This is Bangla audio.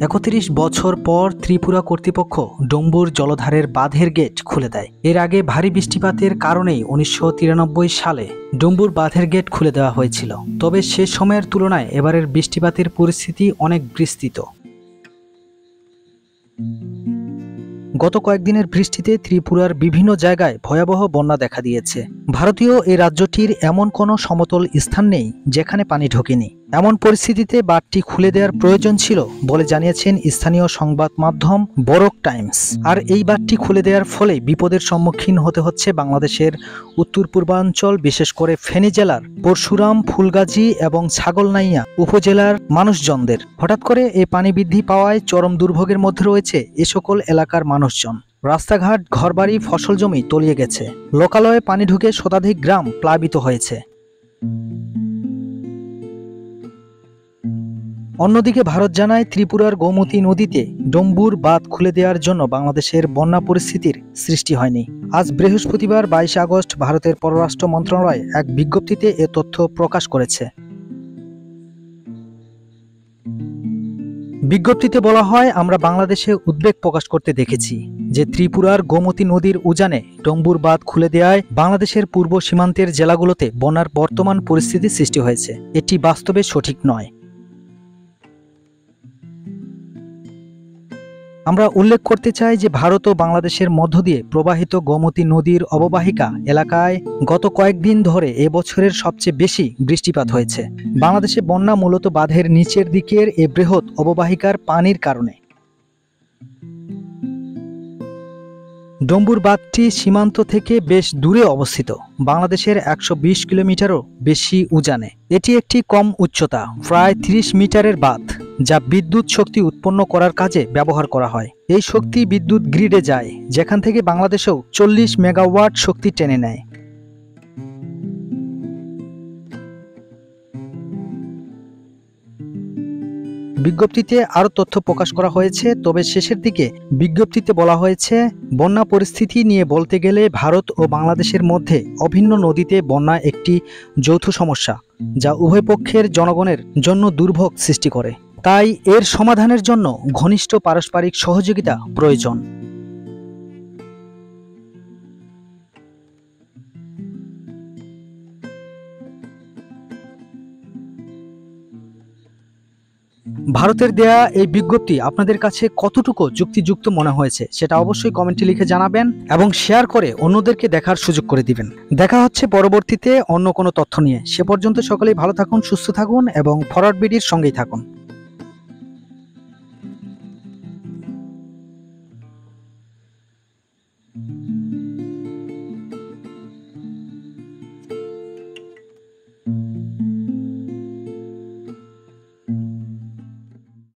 একত্রিশ বছর পর ত্রিপুরা কর্তৃপক্ষ ডম্বুর জলধারের বাঁধের গেট খুলে দেয়। এর আগে ভারী বৃষ্টিপাতের কারণেই উনিশশো তিরানব্বই সালে ডম্বুর বাঁধের গেট খুলে দেওয়া হয়েছিল। তবে সে সময়ের তুলনায় এবারের বৃষ্টিপাতের পরিস্থিতি অনেক বিস্তৃত। গত কয়েকদিনের বৃষ্টিতে ত্রিপুরার বিভিন্ন জায়গায় ভয়াবহ বন্যা দেখা দিয়েছে। ভারতীয় এই রাজ্যটির এমন কোনো সমতল স্থান নেই যেখানে পানি ঢোকেনি। এমন পরিস্থিতিতে বাঁধটি খুলে দেওয়ার প্রয়োজন ছিল বলে জানিয়েছেন স্থানীয় সংবাদ মাধ্যম বরক টাইমস। আর এই বাঁধটি খুলে দেওয়ার ফলে বিপদের সম্মুখীন হতে হচ্ছে বাংলাদেশের উত্তর পূর্বাঞ্চল বিশেষ করে ফেনী জেলার পরশুরাম, ফুলগাজী এবং ছাগলনাইয়া উপজেলার মানুষজনদের। হঠাৎ করে এই পানি বৃদ্ধি পাওয়ায় চরম দুর্ভোগের মধ্যে রয়েছে এ সকল এলাকার মানুষজন। রাস্তাঘাট, ঘরবাড়ি, ফসল জমি তলিয়ে গেছে। লোকালয়ে পানি ঢুকে শতাধিক গ্রাম প্লাবিত হয়েছে। অন্যদিকে ভারত জানায় ত্রিপুরার গোমতী নদীতে ডম্বুর বাঁধ খুলে দেওয়ার জন্য বাংলাদেশের বন্যা পরিস্থিতির সৃষ্টি হয়নি। আজ বৃহস্পতিবার বাইশে আগস্ট ভারতের পররাষ্ট্র মন্ত্রণালয় এক বিজ্ঞপ্তিতে এ তথ্য প্রকাশ করেছে। বিজ্ঞপ্তিতে বলা হয়, আমরা বাংলাদেশে উদ্বেগ প্রকাশ করতে দেখেছি যে ত্রিপুরার গোমতী নদীর উজানে ডম্বুর বাঁধ খুলে দেওয়ায় বাংলাদেশের পূর্ব সীমান্তের জেলাগুলোতে বন্যার বর্তমান পরিস্থিতি সৃষ্টি হয়েছে। এটি বাস্তবে সঠিক নয়। আমরা উল্লেখ করতে চাই যে ভারত ও বাংলাদেশের মধ্য দিয়ে প্রবাহিত গোমতী নদীর অববাহিকা এলাকায় গত কয়েকদিন ধরে এবছরের সবচেয়ে বেশি বৃষ্টিপাত হয়েছে। বাংলাদেশে বন্যা মূলত বাঁধের নিচের দিকের এ বৃহৎ অববাহিকার পানির কারণে। ডম্বুর বাঁধটি সীমান্ত থেকে বেশ দূরে অবস্থিত। বাংলাদেশের একশো বিশ কিলোমিটারও বেশি উজানে। এটি একটি কম উচ্চতা, প্রায় ৩০ মিটারের বাঁধ। যা বিদ্যুৎ শক্তি উৎপন্ন করার কাজে ব্যবহার করা হয়। এই শক্তি বিদ্যুৎ গ্রিডে যায়, যেখান থেকে বাংলাদেশেও চল্লিশ মেগাওয়াট শক্তি টেনে নেয়। বিজ্ঞপ্তিতে আরও তথ্য প্রকাশ করা হয়েছে, তবে শেষের দিকে বিজ্ঞপ্তিতে বলা হয়েছে, বন্যা পরিস্থিতি নিয়ে বলতে গেলে ভারত ও বাংলাদেশের মধ্যে অভিন্ন নদীতে বন্যা একটি যৌথ সমস্যা, যা উভয় পক্ষের জনগণের জন্য দুর্ভোগ সৃষ্টি করে। তাই এর সমাধানের জন্য ঘনিষ্ঠ পারস্পরিক সহযোগিতা প্রয়োজন। ভারতের দেয়া এই বিজ্ঞপ্তি আপনাদের কাছে কতটুকু যুক্তিযুক্ত মনে হয়েছে সেটা অবশ্যই কমেন্টে লিখে জানাবেন এবং শেয়ার করে অন্যদেরকে দেখার সুযোগ করে দিবেন। দেখা হচ্ছে পরবর্তীতে অন্য কোনো তথ্য নিয়ে। সে পর্যন্ত সকলেই ভালো থাকুন, সুস্থ থাকুন এবং ফরওয়ার্ড বিডির সঙ্গেই থাকুন।